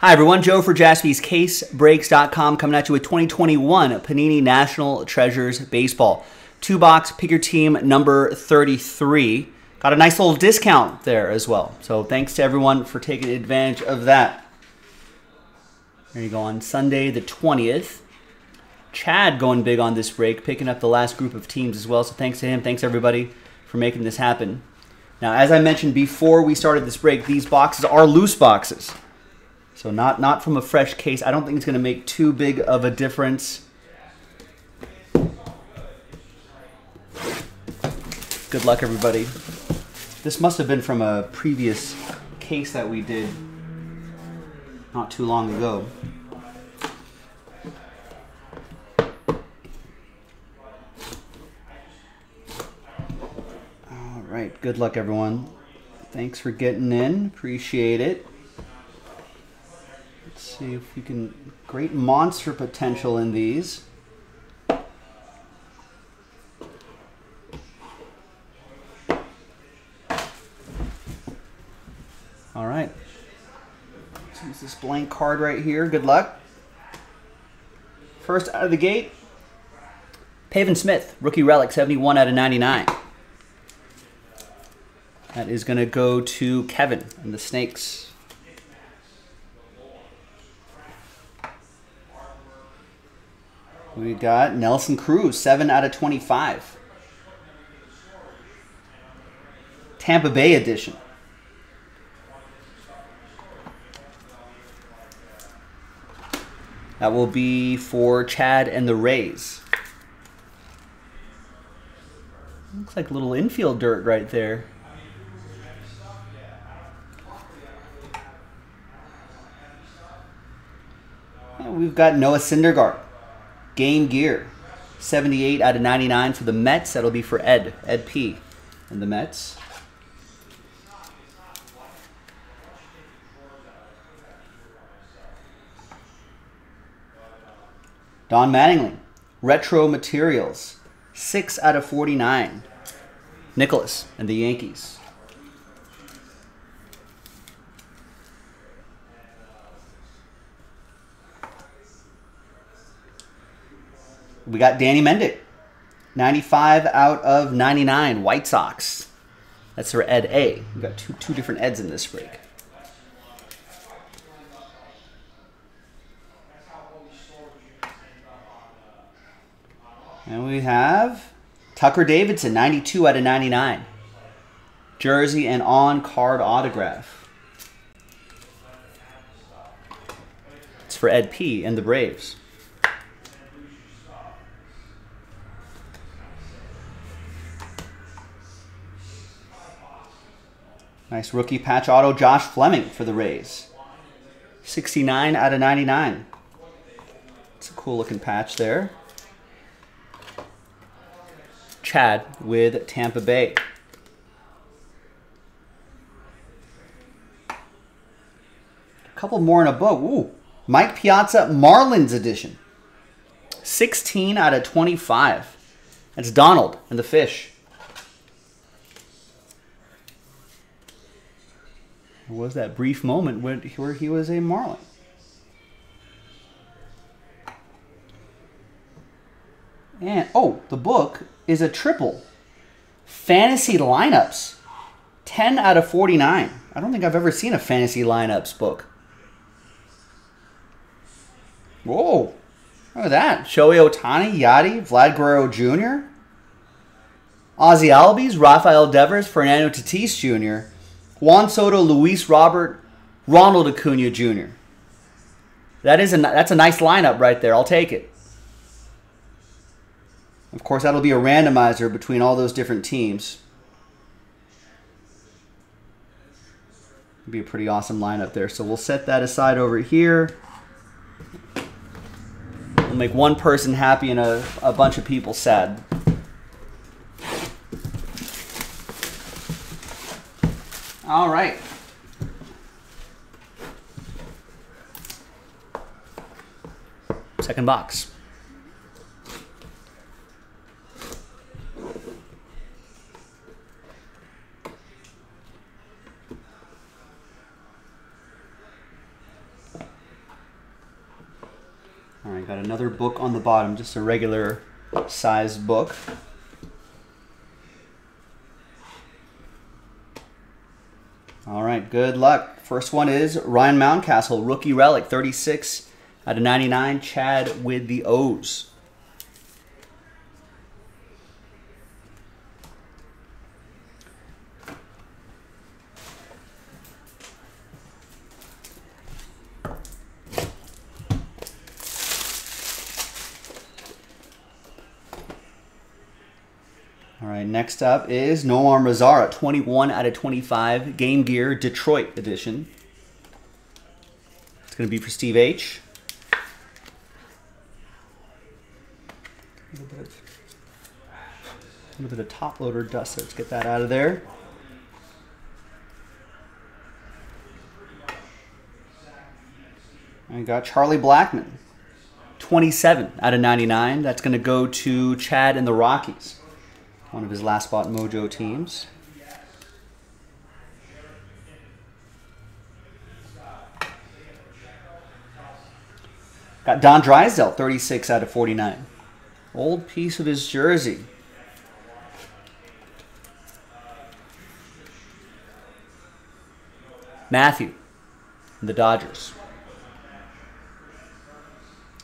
Hi, everyone. Joe for jaspyscasebreaks.com coming at you with 2021 Panini National Treasures Baseball. Two box, pick your team number 33. Got a nice little discount there as well. So thanks to everyone for taking advantage of that. There you go on Sunday the 20th. Chad going big on this break, picking up the last group of teams as well. So thanks to him. Thanks everybody for making this happen. Now, as I mentioned before we started this break, these boxes are loose boxes. So not, not from a fresh case. I don't think it's going to make too big of a difference. Good luck, everybody. This must have been from a previous case that we did not too long ago. All right, good luck, everyone. Thanks for getting in. Appreciate it see if we can great monster potential in these. All right. Let's use this blank card right here. Good luck. First out of the gate, Pavin Smith, rookie relic, 71 out of 99. That is going to go to Kevin and the Snakes. We got Nelson Cruz, 7 out of 25. Tampa Bay edition. That will be for Chad and the Rays. Looks like a little infield dirt right there. We've got Noah Syndergaard. Game Gear, 78 out of 99 for the Mets. That'll be for Ed, Ed P. And the Mets. Don Mattingly, Retro Materials, 6 out of 49. Nicholas and the Yankees. We got Danny Mendick, 95 out of 99, White Sox. That's for Ed A. We've got two, two different Eds in this break. And we have Tucker Davidson, 92 out of 99. Jersey and on-card autograph. It's for Ed P. and the Braves. Nice rookie patch auto, Josh Fleming for the Rays. 69 out of 99. It's a cool looking patch there. Chad with Tampa Bay. A couple more in a book. Ooh, Mike Piazza Marlins edition. 16 out of 25. That's Donald and the Fish. Was that brief moment when, where he was a Marlin. And oh, the book is a triple. Fantasy lineups. 10 out of 49. I don't think I've ever seen a fantasy lineups book. Whoa. Look at that. Shohei Ohtani, Yadi, Vlad Guerrero Jr., Ozzy Albies, Rafael Devers, Fernando Tatis Jr., Juan Soto, Luis Robert, Ronald Acuna Jr. That is a that's a nice lineup right there. I'll take it. Of course, that'll be a randomizer between all those different teams. It'll be a pretty awesome lineup there. So we'll set that aside over here. We'll make one person happy and a, a bunch of people sad. All right. Second box. All right, got another book on the bottom, just a regular sized book. All right, good luck. First one is Ryan Mountcastle, rookie relic, 36 out of 99. Chad with the O's. All right, next up is Nomar Mazara, 21 out of 25, Game Gear Detroit edition. It's going to be for Steve H. A little bit of, a little bit of top loader dust, let's get that out of there. I got Charlie Blackmon, 27 out of 99. That's going to go to Chad and the Rockies one of his last spot mojo teams. Got Don Drysdale, 36 out of 49. Old piece of his jersey. Matthew, the Dodgers.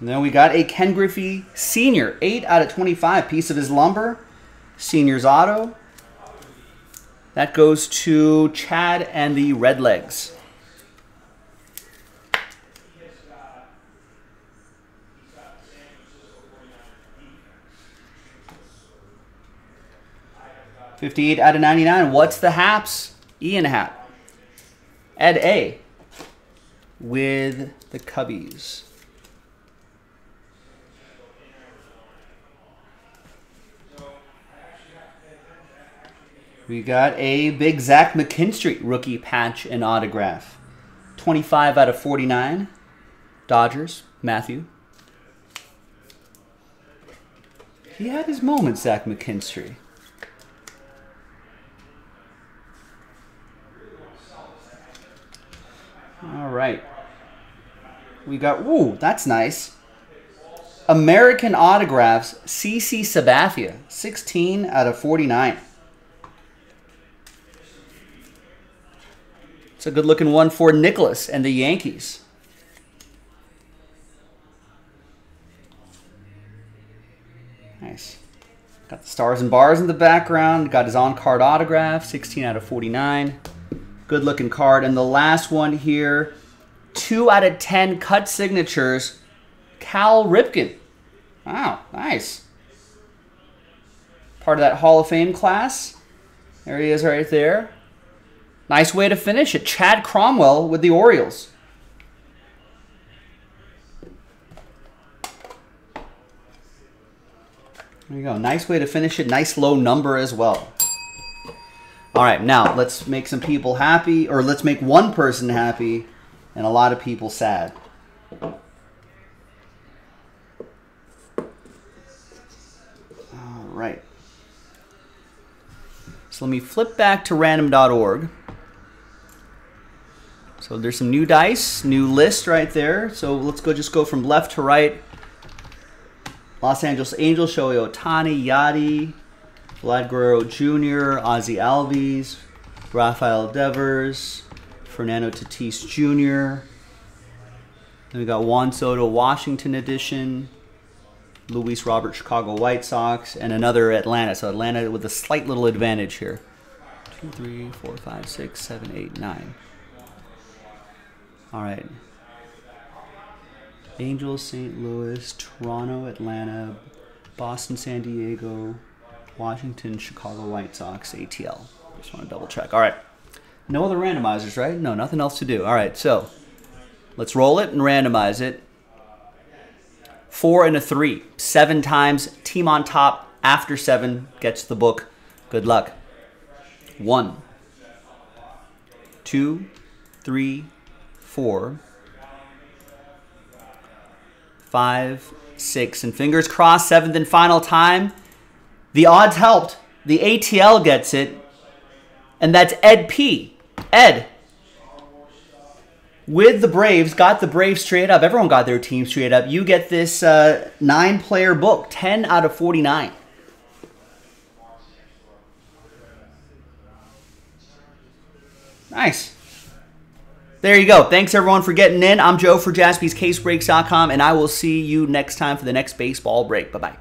And then we got a Ken Griffey Senior, 8 out of 25. Piece of his lumber. Seniors Auto. That goes to Chad and the Redlegs. Fifty-eight out of ninety-nine. What's the Haps? Ian Happ. Ed A. With the Cubbies. We got a big Zach McKinstry rookie patch and autograph. 25 out of 49. Dodgers, Matthew. He had his moments, Zach McKinstry. All right. We got, ooh, that's nice. American Autographs, CC Sabathia, 16 out of 49. A good looking one for Nicholas and the Yankees. Nice. Got the stars and bars in the background. Got his on-card autograph, 16 out of 49. Good looking card. And the last one here, 2 out of 10 cut signatures, Cal Ripken. Wow, nice. Part of that Hall of Fame class. There he is right there. Nice way to finish it. Chad Cromwell with the Orioles. There you go. Nice way to finish it. Nice low number as well. All right, now let's make some people happy, or let's make one person happy and a lot of people sad. All right. So let me flip back to random.org. So there's some new dice, new list right there. So let's go just go from left to right. Los Angeles Angels, Shohei Ohtani, Yadi, Vlad Guerrero Jr., Ozzy Albies, Rafael Devers, Fernando Tatis Jr. Then we got Juan Soto, Washington edition, Luis Robert, Chicago White Sox, and another Atlanta. So Atlanta with a slight little advantage here. Two, three, four, five, six, seven, eight, nine. All right. Angels, St. Louis, Toronto, Atlanta, Boston, San Diego, Washington, Chicago White Sox, ATL. Just want to double check. All right. No other randomizers, right? No, nothing else to do. All right, so let's roll it and randomize it. Four and a three. Seven times. Team on top after seven gets the book. Good luck. One, two, three, four, five, six, and fingers crossed, seventh and final time. The odds helped. The ATL gets it, and that's Ed P. Ed, with the Braves, got the Braves straight up. Everyone got their team straight up. You get this uh, nine player book, 10 out of 49. Nice. There you go. Thanks everyone for getting in. I'm Joe for jaspyscasebreaks.com, and I will see you next time for the next baseball break. Bye bye.